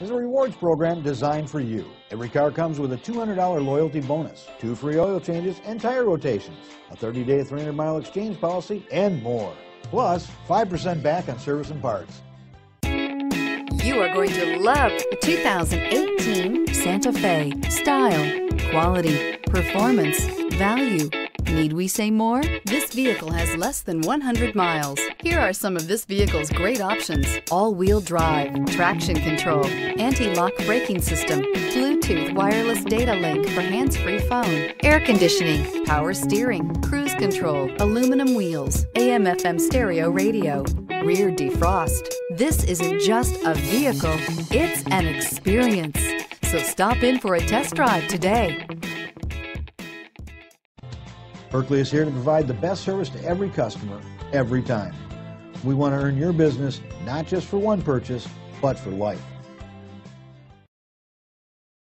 Is a rewards program designed for you. Every car comes with a $200 loyalty bonus, two free oil changes and tire rotations, a 30-day 300-mile exchange policy, and more. Plus, 5% back on service and parts. You are going to love the 2018 Santa Fe. Style, quality, performance, value. Need we say more? This vehicle has less than 100 miles. Here are some of this vehicle's great options. All-wheel drive, traction control, anti-lock braking system, Bluetooth wireless data link for hands-free phone, air conditioning, power steering, cruise control, aluminum wheels, AM FM stereo radio, rear defrost. This isn't just a vehicle, it's an experience. So stop in for a test drive today. Buerkle is here to provide the best service to every customer, every time. We want to earn your business not just for one purchase, but for life.